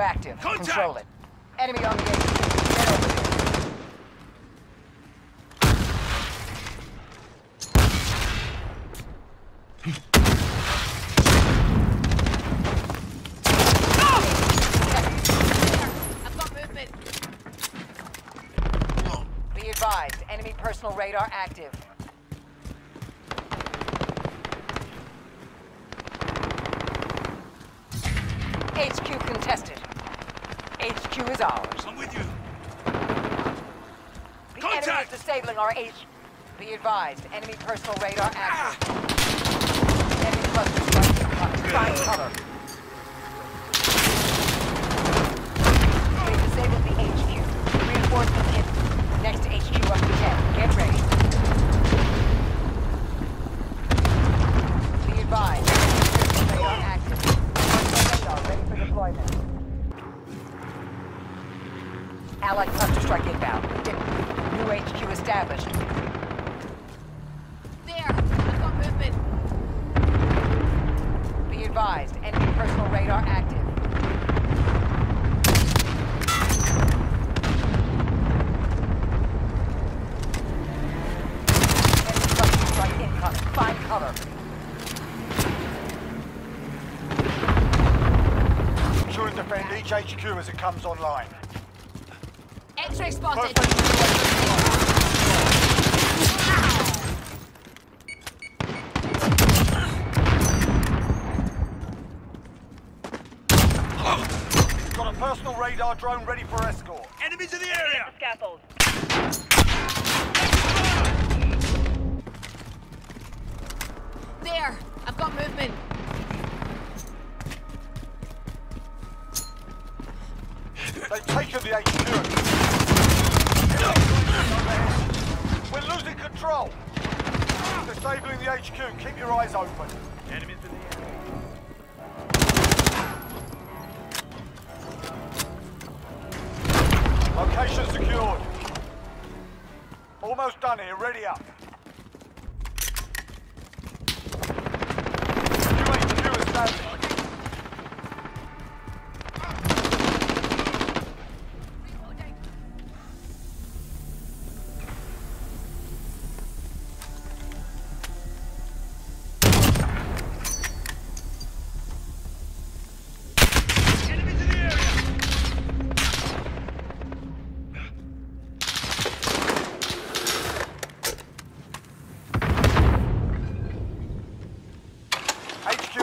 HQ active. Contact! Control it. Enemy on the HQ. Get over there. I've got movement. Be advised, enemy personal radar active. HQ contested. HQ is ours. I'm with you. The Contact! enemy is disabling our HQ. Be advised, enemy personal radar ah! active. Enemy cluster strike. Find cover. They disabled the HQ. Reinforcements in. Next HQ up to 10. Get ready. Be advised, enemy personal radar active. Personal radar ready for deployment. Allied cluster strike inbound. New HQ established. There. I've got movement. Be advised, enemy personal radar active. Enemy cluster strike incoming. Find cover. Secure and defend each HQ it comes online. X-ray spotted. Got a personal radar drone ready for escort. Enemies in the area! Scaffold. There. I've got movement. We're losing control. Disabling the HQ. Keep your eyes open. Enemies in the area. Location secured. Almost done here. Ready up.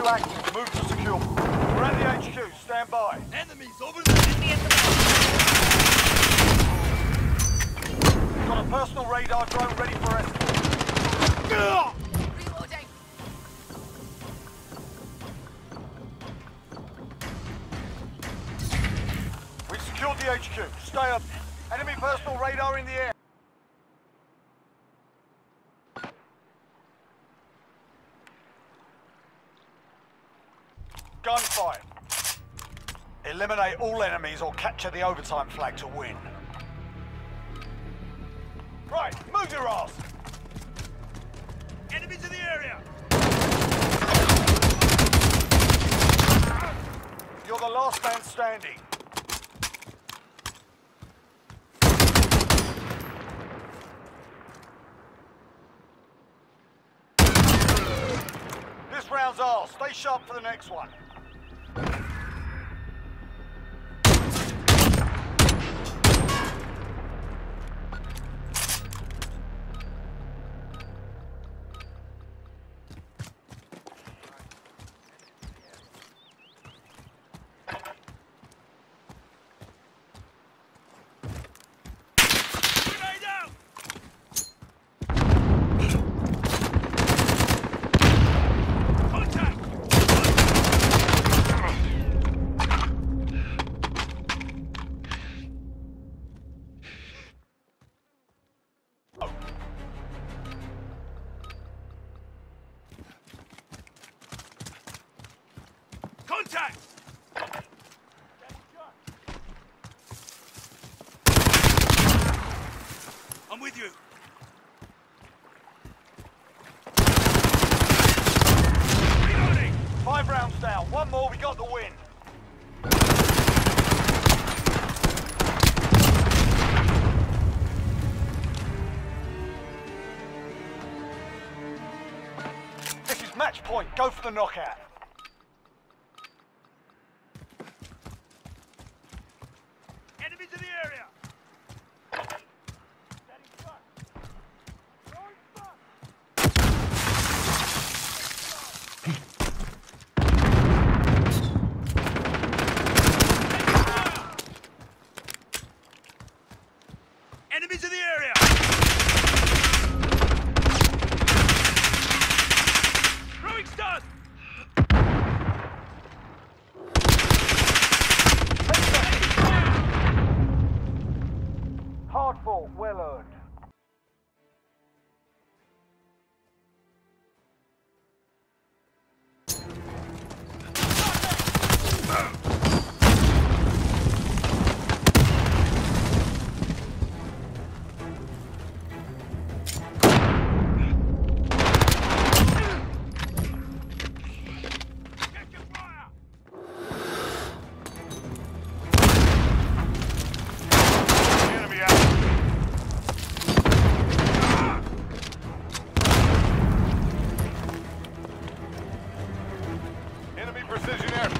HQ active. Move to secure. We're at the HQ. Stand by. Enemies over there! Got a personal radar drone ready for escort. Reloading. We've secured the HQ. Stay up. Enemy personal radar in the air. Eliminate all enemies or capture the overtime flag to win. Right, move your ass. Enemies in the area! You're the last man standing. This round's ours. Stay sharp for the next one. Five rounds down. One more, we got the win. This is match point. Go for the knockout. Enemies in the area!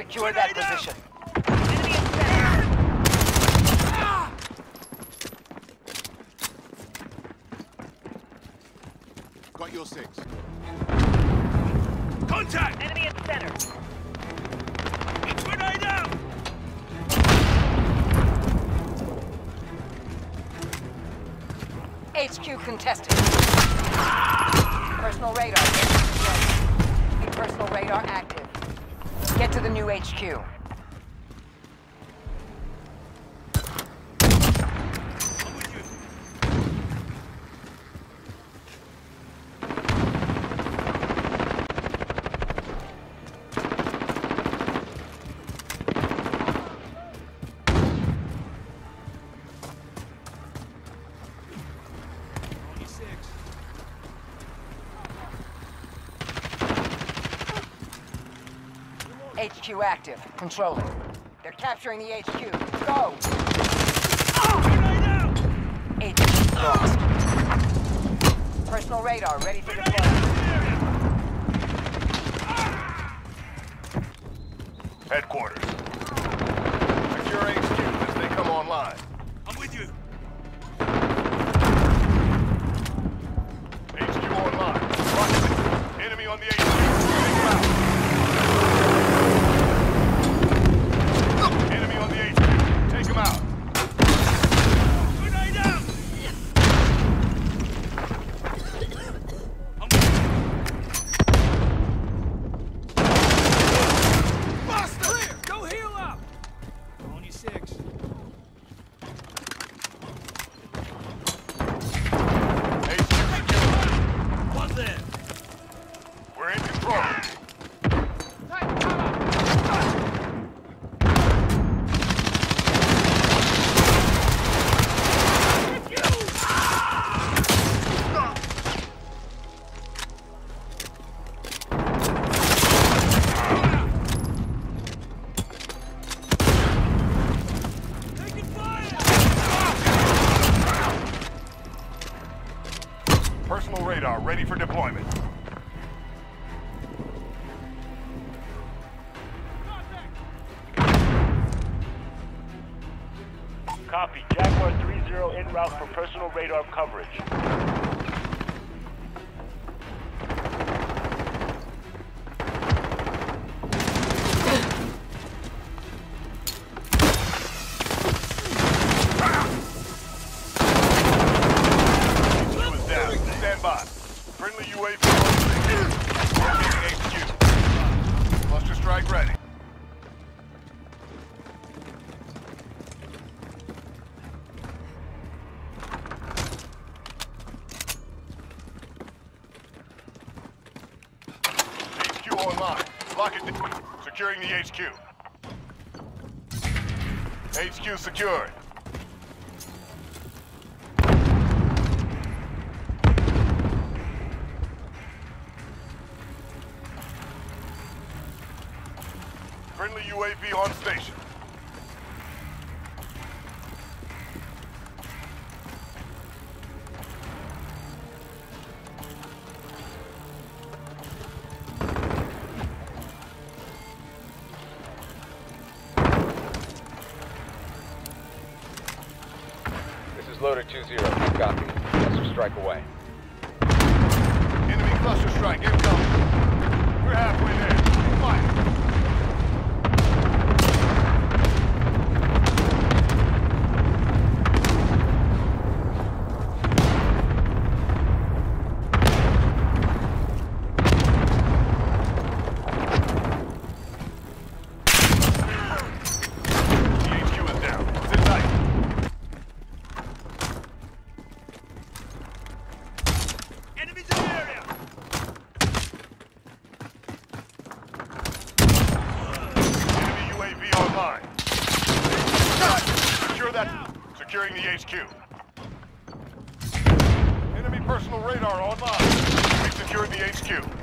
Secure that position. Got your six. Contact! Enemy at center. Grenade out! HQ contested. Personal radar. Personal radar active. Get to the new HQ. HQ active. Control it. They're capturing the HQ. Go! Oh, HQ lost. Oh. Personal radar ready for deployment. Headquarters. Copy. Jaguar 30 in route for personal radar coverage. UAV is down. Stand by. Friendly UAV HQ. Secured. Friendly UAV on station. Loader 2-0. Copy. Cluster strike away. Enemy cluster strike incoming. We're halfway there. The that. Securing the HQ. Enemy personal radar online. We secured the HQ.